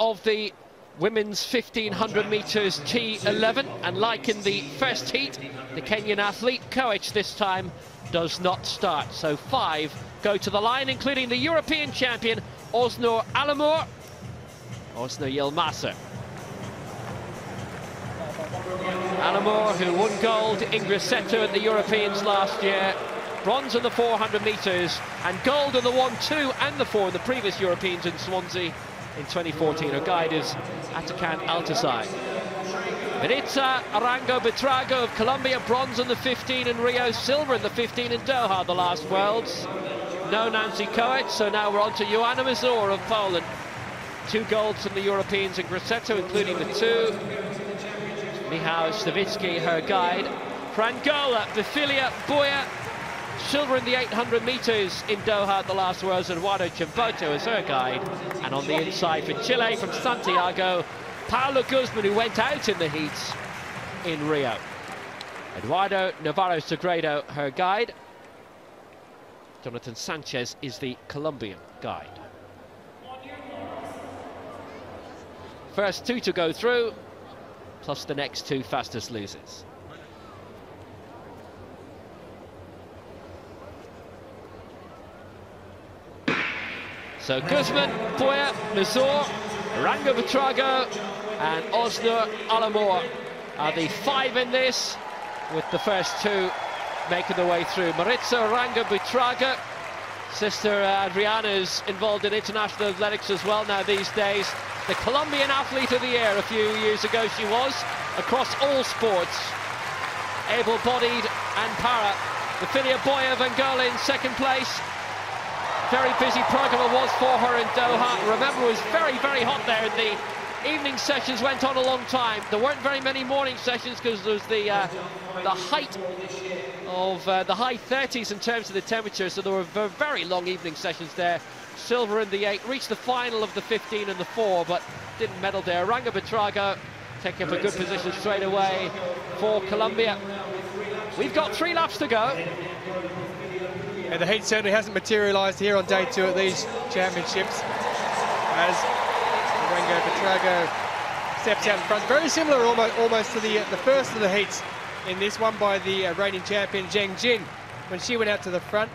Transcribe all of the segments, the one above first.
of the women's 1500 metres T11 and like in the first heat the Kenyan athlete Koech this time does not start. So five go to the line including the European champion Oznur Alumur Oznur Yilmaz. Alumur who won gold in Grosseto at the Europeans last year bronze in the 400 metres and gold in the 1, 2 and the 4 in the previous Europeans in Swansea in 2014. Her guide is Atakan Altasai. Maritza Arango Buitrago of Colombia, bronze in the 15 in Rio, silver in the 15 in Doha, the last Worlds. No Nancy Koech, so now we're on to Joanna Mazur of Poland. Two golds from the Europeans in Grosseto, including the two. Michał Stawicki, her guide. Frangola, Befilia, Buya, silver in the 800 metres in Doha at the last Worlds, Eduardo Chimbote as her guide. And on the inside for Chile from Santiago, Paula Guzman, who went out in the heats in Rio. Eduardo Navarro Segredo, her guide. Jonathan Sanchez is the Colombian guide. First two to go through, plus the next two fastest losers. So Guzman, Buya, Mazur, Rango Buitrago and Oznur Alumur are the five in this, with the first two making their way through. Maritza Arango Buitrago, sister uh, Adriana's involved in international athletics as well now these days. The Colombian Athlete of the Year a few years ago she was, across all sports. Able-bodied and para. The Filia Buya of Angola in second place, very busy programme it was for her in Doha. Remember, it was very, very hot there. The evening sessions went on a long time. There weren't very many morning sessions because there was the uh, the height of uh, the high 30s in terms of the temperature. So there were very long evening sessions there. Silver in the eight, reached the final of the 15 and the four, but didn't medal there. Rango Buitrago taking up a good position straight away for Colombia. We've got three laps to go. And the heat certainly hasn't materialised here on day two at these championships as Rango Buitrago steps out in front. Very similar almost, almost to the, the first of the heats in this one by the uh, reigning champion Zheng Jin when she went out to the front.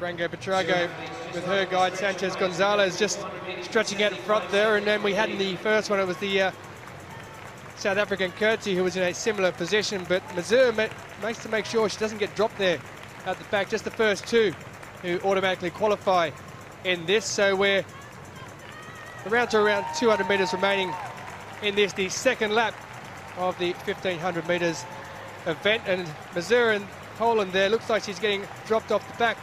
Rango Buitrago with her guide Sanchez Gonzalez just stretching out in front there and then we had in the first one it was the uh, South African Coetzee who was in a similar position but Mazur makes to make sure she doesn't get dropped there at the back. Just the first two who automatically qualify in this. So we're around to around 200 metres remaining in this, the second lap of the 1500 metres event. And Mazur in Poland there looks like she's getting dropped off the back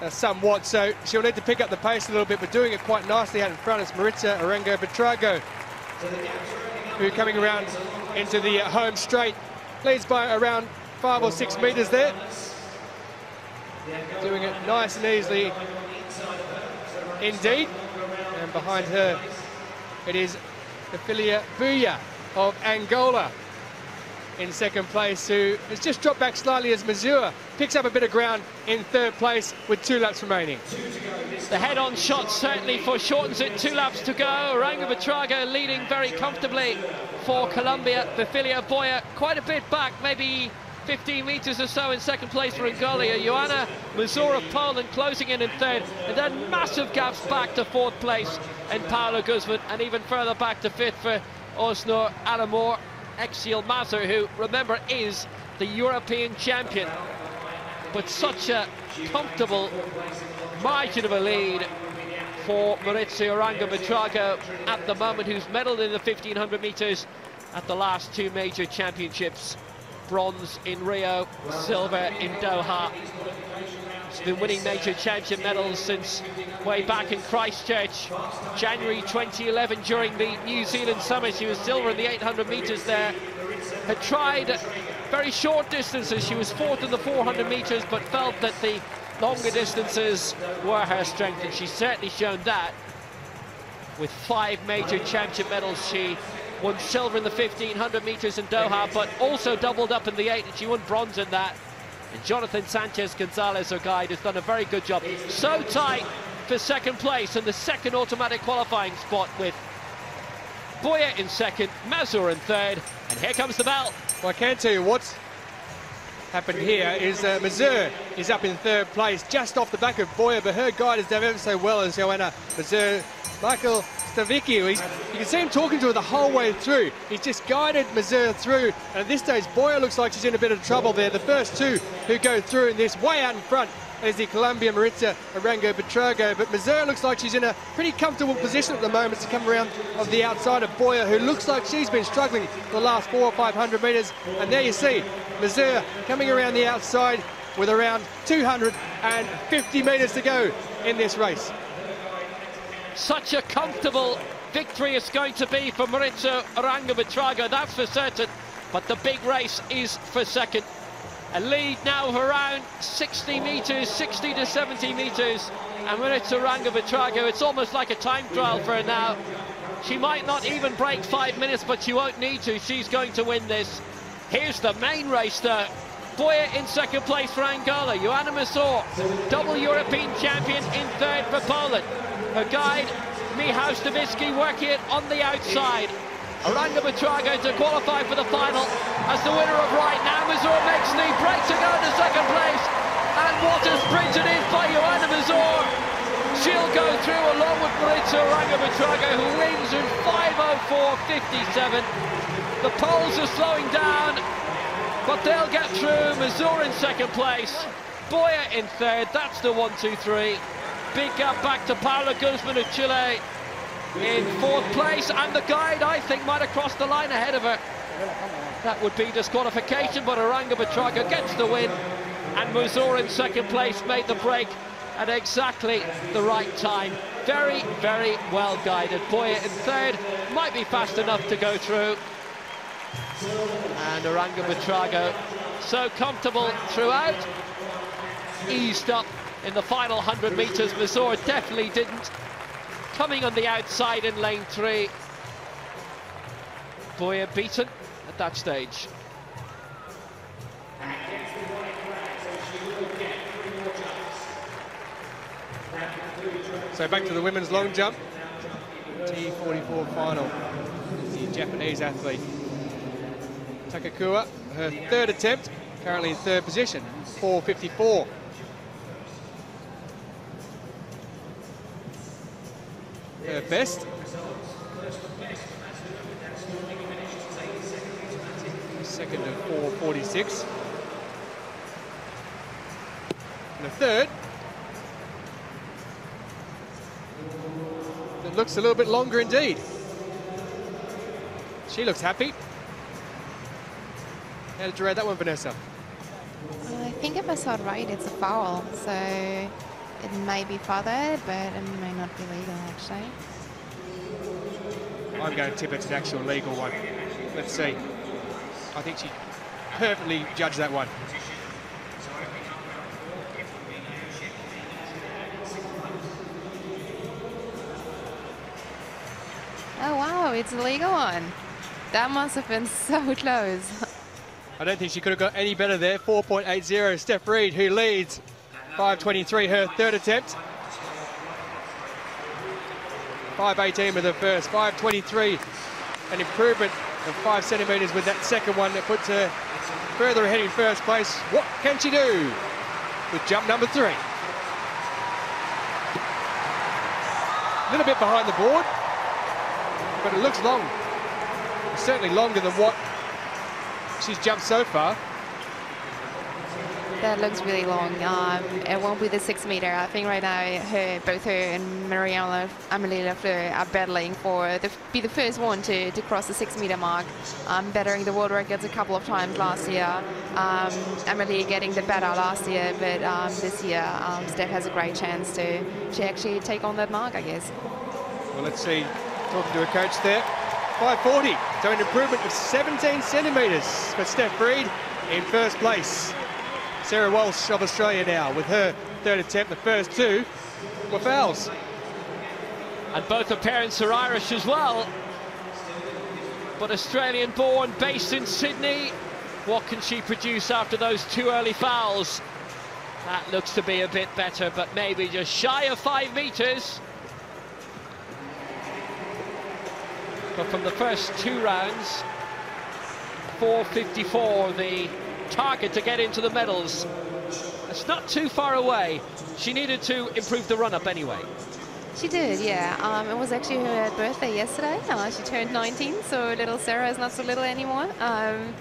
uh, somewhat. So she'll need to pick up the pace a little bit, but doing it quite nicely out in front is Maritza Arango Buitrago, who coming around into the home straight leads by around five or six metres there. Doing it nice and easily indeed. And behind her, it is Befilia Buya of Angola in second place, who has just dropped back slightly as Mazur picks up a bit of ground in third place with two laps remaining. The head-on shot certainly foreshortens it. Two laps to go. Rango Buitrago leading very comfortably for Colombia. Befilia Buya quite a bit back, maybe 15 metres or so in second place for Angola. Joanna Mazur of Poland closing in in third. And then massive gaps back to fourth place and Paula Guzman. And even further back to fifth for Oznur Exil Yilmaz, who, remember, is the European champion. But such a comfortable margin of a lead for Maritza Arango Buitrago at the moment, who's medalled in the 1500 metres at the last two major championships bronze in Rio, silver in Doha. She's been winning major championship medals since way back in Christchurch, January 2011 during the New Zealand Summit. She was silver in the 800 metres there. Had tried very short distances. She was fourth in the 400 metres, but felt that the longer distances were her strength, and she's certainly shown that. With five major championship medals, she won silver in the 1500 metres in Doha, but also doubled up in the eight, and she won bronze in that. And Jonathan Sanchez Gonzalez, her guide, has done a very good job. So tight for second place and the second automatic qualifying spot with Buya in second, Mazur in third, and here comes the bell. Well, I can tell you what's happened here is uh, Mazur is up in third place, just off the back of Buya, but her guide has done ever so well as Joanna Mazur. Michael Stawicki, you can see him talking to her the whole way through. He's just guided Mazur through, and at this stage, Buya looks like she's in a bit of trouble there. The first two who go through in this way out in front is the Colombian Maritza Arango Buitrago, but Mazur looks like she's in a pretty comfortable position at the moment to come around of the outside of Buya, who looks like she's been struggling the last four or 500 metres. And there you see Mazur coming around the outside with around 250 metres to go in this race. Such a comfortable victory it's going to be for Maritza Arango Buitrago, that's for certain. But the big race is for second. A lead now of around 60 metres, 60 to 70 metres. And when Maritza Arango Buitrago, it's almost like a time trial for her now. She might not even break five minutes, but she won't need to. She's going to win this. Here's the main race there. Buya in second place for Angola. Joanna Mazur, double European champion in third for Poland. Her guide, Michał Stawicki, working it on the outside. Arango Buitrago to qualify for the final as the winner of right now. Mazur makes the break to go to second place. And what a sprint it is by Joanna Mazur. She'll go through along with Maritza Arango Buitrago who wins in 5.04.57. The Poles are slowing down, but they'll get through. Mazur in second place. Buya in third. That's the one, two, three. Big gap back to Paula Guzman of Chile in fourth place. And the guide, I think, might have crossed the line ahead of her. That would be disqualification, but Arango Buitrago gets the win. And Mazur in second place made the break at exactly the right time. Very, very well guided. Buya in third, might be fast enough to go through. And Arango Buitrago so comfortable throughout, eased up in the final 100 metres. Mazur definitely didn't. Coming on the outside in lane three. Buya beaten at that stage. So back to the women's long jump. T44 final. The Japanese athlete Takakuwa, her third attempt, currently in third position, 454. Her best. Second of 446. And the third It looks a little bit longer indeed. She looks happy. How did you read that one, Vanessa? I think if I saw it right, it's a foul. So it may be fathered, but it may not be legal, actually. I'm going to tip it's an actual legal one. Let's see. I think she perfectly judged that one. Oh, wow, it's a legal one. That must have been so close. I don't think she could have got any better there. 4.80, Stef Reid, who leads 5.23, her third attempt. 5.18 with her first, 5.23, an improvement of five centimetres with that second one that puts her further ahead in first place. What can she do with jump number three? A little bit behind the board, but it looks long. Certainly longer than what she's jumped so far. That looks really long. Um, it won't be the six meter. I think right now her, both her and Marie-Amélie Le Fur are battling for the, be the first one to, to cross the six meter mark. Um, bettering the world records a couple of times last year. Um, Amelie getting the better last year, but um, this year um, Stef has a great chance to, to actually take on that mark, I guess. Well, let's see. Talking to a coach there. 540, so an improvement of 17 centimetres for Stef Reid in first place. Sarah Walsh of Australia now with her third attempt. The first two were fouls. And both her parents are Irish as well. But Australian born, based in Sydney. What can she produce after those two early fouls? That looks to be a bit better, but maybe just shy of five metres. But from the first two rounds, 4.54 the target to get into the medals. It's not too far away. She needed to improve the run-up anyway. She did, yeah. Um, it was actually her birthday yesterday. Uh, she turned 19, so little Sarah is not so little anymore. Um,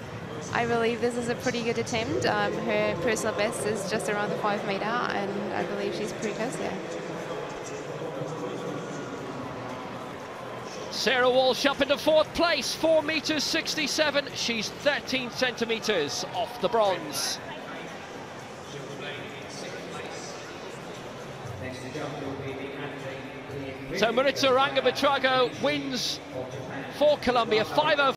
I believe this is a pretty good attempt. Um, her personal best is just around the five meter, and I believe she's pretty close there. Sarah Walsh up into fourth place, 4 metres 67. She's 13 centimetres off the bronze. So Maritza Arango Buitrago wins for Colombia, 5